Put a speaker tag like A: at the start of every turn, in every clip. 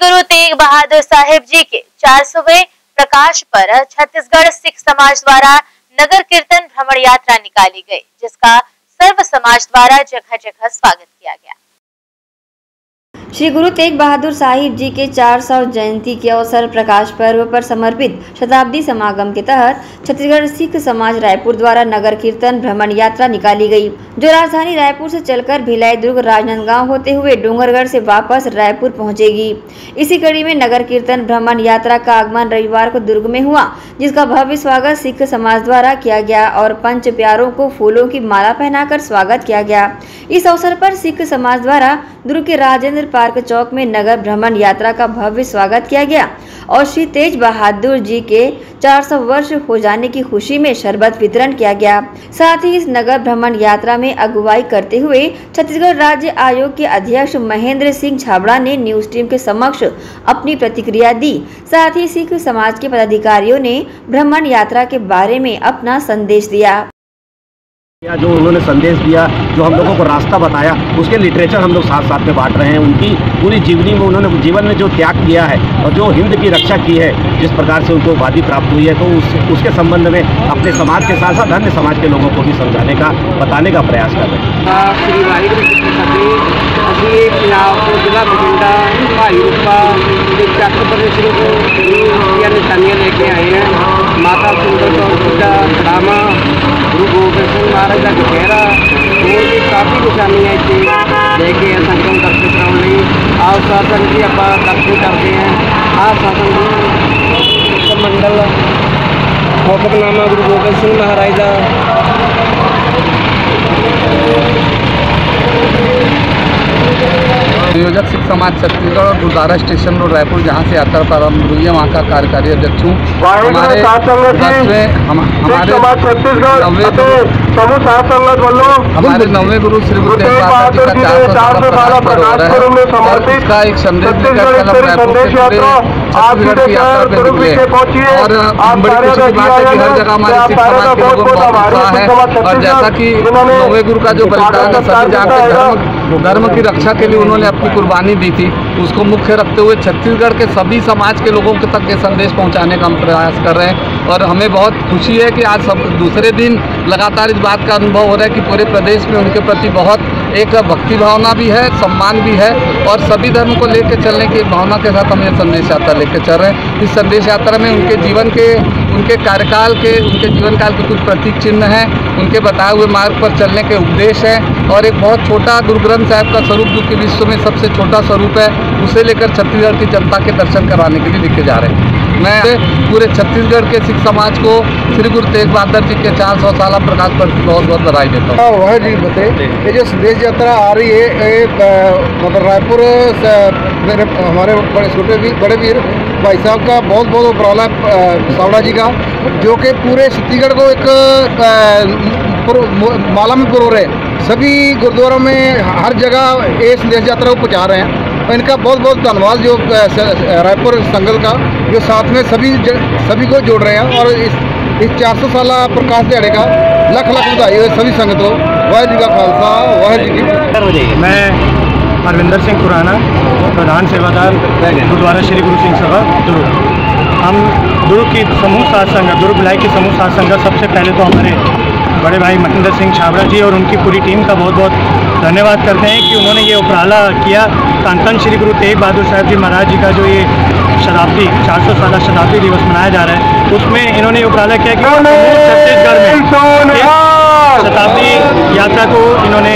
A: गुरु तेग बहादुर साहिब जी के 400वें प्रकाश पर छत्तीसगढ़ सिख समाज द्वारा नगर कीर्तन भ्रमण यात्रा निकाली गई, जिसका सर्व समाज द्वारा जगह जगह स्वागत
B: श्री गुरु तेग बहादुर साहिब जी के 400 जयंती के अवसर प्रकाश पर्व पर समर्पित शताब्दी समागम के तहत छत्तीसगढ़ सिख समाज रायपुर द्वारा नगर कीर्तन भ्रमण यात्रा निकाली गई, जो राजधानी रायपुर से चलकर भिलाई दुर्ग राजनांदगांव होते हुए डोंगरगढ़ से वापस रायपुर पहुंचेगी। इसी कड़ी में नगर कीर्तन भ्रमण यात्रा का आगमन रविवार को दुर्ग में हुआ, जिसका भव्य स्वागत सिख समाज द्वारा किया गया और पंच प्यारों को फूलों की माला पहनाकर स्वागत किया गया। इस अवसर पर सिख समाज द्वारा दुर्ग के राजेंद्र पार्क चौक में नगर भ्रमण यात्रा का भव्य स्वागत किया गया और श्री तेज बहादुर जी के 400 वर्ष हो जाने की खुशी में शरबत वितरण किया गया। साथ ही इस नगर भ्रमण यात्रा में अगुवाई करते हुए छत्तीसगढ़ राज्य आयोग के अध्यक्ष महेंद्र सिंह छाबड़ा ने न्यूज़ टीम के समक्ष अपनी प्रतिक्रिया दी। साथ ही सिख समाज के पदाधिकारियों ने भ्रमण यात्रा के बारे में अपना संदेश दिया।
C: या जो उन्होंने संदेश दिया, जो हम लोगों को रास्ता बताया, उसके लिटरेचर हम लोग साथ साथ में बांट रहे हैं। उनकी पूरी जीवनी में उन्होंने, जीवन में जो त्याग किया है और जो हिंद की रक्षा की है, जिस प्रकार से उनको उपाधि प्राप्त हुई है तो उस, उसके संबंध में अपने समाज के साथ साथ अन्य समाज के लोगों को भी समझाने का, बताने का प्रयास कर रहे हैं।
D: माता सुंदर ਮਹਾਰਾਜ ਦਾ ਦੁਪਹਿਰਾ ਹੋਰ ਵੀ ਕਾਫੀ ਨਿਸ਼ਾਨੀਆਂ ਇੱਥੇ ਲੈ ਕੇ ਆਏ ਸੰਗਤ ਨੂੰ ਦਰਸ਼ਨ ਕਰਾਉਣ ਲਈ ਆਓ ਸਾਧਨ ਜੀ ਆਪਾਂ ਦਰਸ਼ਨ ਕਰਦੇ ਹਾਂ ਆਹ ਸਾਧਨ ਜੀ ਮੰਡਲ ਹੁਕਮਨਾਮਾ ਗੁਰੂ ਗੋਬਿੰਦ ਸਿੰਘ ਮਹਾਰਾਜ ਦਾ
E: संयोजक सिख समाज छत्तीसगढ़ और गुरुद्वारा स्टेशन रोड रायपुर जहाँ से यात्रा प्रारंभ हुई है वहाँ का कार्यकारी अध्यक्ष हूँ हमारे दसवें हम हमारे नवे
F: समूह सात संगत ਵੱਲੋਂ
E: हमारे नवे गुरु श्री गुरु तेग बहादुर जी का चार सौ साल प्रकाश पर्व रहा और उसका एक संदेश से और हम बड़ी खुशी की बात है कि हर जगह हमारे सिख समाज के लोगों को उत्साह है। और जैसा कि नवे गुरु का जो बलिदान है सभी पे धर्म धर्म की रक्षा के लिए उन्होंने अपनी कुर्बानी दी थी उसको मुख्य रखते हुए छत्तीसगढ़ के सभी समाज के लोगों के तक ये संदेश पहुँचाने का हम प्रयास कर रहे हैं। और हमें बहुत खुशी है कि आज सब दूसरे दिन लगातार इस बात का अनुभव हो रहा है कि पूरे प्रदेश में उनके प्रति बहुत एक भक्ति भावना भी है, सम्मान भी है और सभी धर्म को लेकर चलने की भावना के साथ हम ये संदेश यात्रा लेकर चल रहे हैं। इस संदेश यात्रा में उनके जीवन के, उनके कार्यकाल के, उनके जीवन काल के कुछ प्रतीक चिन्ह हैं। उनके बताए हुए मार्ग पर चलने के उपदेश हैं और एक बहुत छोटा गुरु ग्रंथ साहब का स्वरूप जो कि विश्व में सबसे छोटा स्वरूप है, उसे लेकर छत्तीसगढ़ की जनता के दर्शन कराने के लिए लेके जा रहे हैं। मैं पूरे छत्तीसगढ़ के सिख समाज को श्री गुरु तेग बहादुर जी के चार सौ साल प्रकाश पर बहुत बहुत बधाई देता हूँ।
F: वह जी बते ये जो संदेश यात्रा आ रही है मतलब रायपुर से मेरे हमारे बड़े छोटे भी बड़े वीर भाई साहब का बहुत बहुत उपराला है सावड़ा जी का जो कि पूरे छत्तीसगढ़ को एक माला में पुरो रहे सभी गुरुद्वारों में हर जगह ये संदेश यात्रा को पहुँचा रहे हैं। और इनका बहुत बहुत धन्यवाद जो रायपुर संगत का जो साथ में सभी ज- सभी को जोड़ रहे हैं और इस इस 400 साल प्रकाश दिहाड़े का लख लख बधाई हो सभी संगत को। वाहिगुरू जी का खालसा वाहिगुरू जी की।
G: मैं अरविंदर सिंह खुराना प्रधान सेवादार गुरुद्वारा श्री गुरु सिंह सभा दुर्ग हम दुर्ग की समूह सात संगत दुर्ग भिलाई की समूह सात संगत सबसे पहले तो हमारे बड़े भाई महेंद्र सिंह छाबड़ा जी और उनकी पूरी टीम का बहुत बहुत धन्यवाद करते हैं कि उन्होंने ये उपराला किया। धन श्री गुरु तेग बहादुर साहब जी महाराज जी का जो ये शताब्दी 400 साल शताब्दी दिवस मनाया जा रहा है उसमें इन्होंने ये उपराला किया कि छत्तीसगढ़ में शताब्दी यात्रा को इन्होंने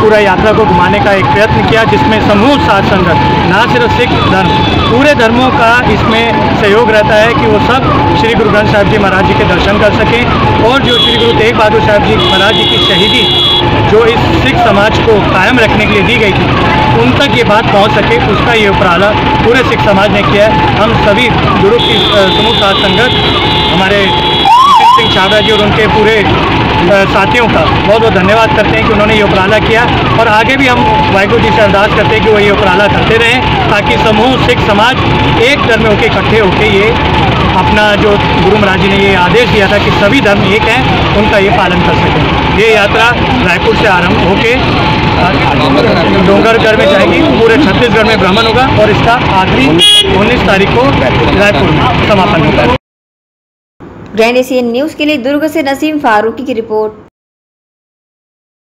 G: पूरा यात्रा को घुमाने का एक प्रयत्न किया, जिसमें समूह सात संगत, ना सिर्फ़ सिख धर्म, पूरे धर्मों का इसमें सहयोग रहता है कि वो सब श्री गुरु ग्रंथ साहिब जी महाराज जी के दर्शन कर सकें और जो श्री गुरु तेग बहादुर साहब जी महाराज जी की शहीदी, जो इस सिख समाज को कायम रखने के लिए दी गई थी, उन तक ये बात पहुँच सके, उसका ये उपराला पूरे सिख समाज ने किया है। हम सभी गुरु की समूह सात संगत, हमारे सिंह सिंह जी और उनके पूरे साथियों का बहुत बहुत धन्यवाद करते हैं कि उन्होंने ये उपराला किया। और आगे भी हम वाहिगुरु जी से अरदास करते हैं कि वो ये उपराला करते रहें, ताकि समूह, सिख समाज एक धर्म होकर इकट्ठे होकर ये अपना जो गुरु महाराज जी ने ये आदेश दिया था कि सभी धर्म एक हैं, उनका ये पालन कर सकें। ये यात्रा रायपुर से आरंभ होके डोंगरगढ़ में जाएगी, पूरे छत्तीसगढ़ में भ्रमण होगा और इसका आखिरी उन्नीस तारीख को रायपुर में समापन होगा।
B: ग्रैंड एशियन न्यूज़ के लिए दुर्ग से नसीम फारूकी की रिपोर्ट।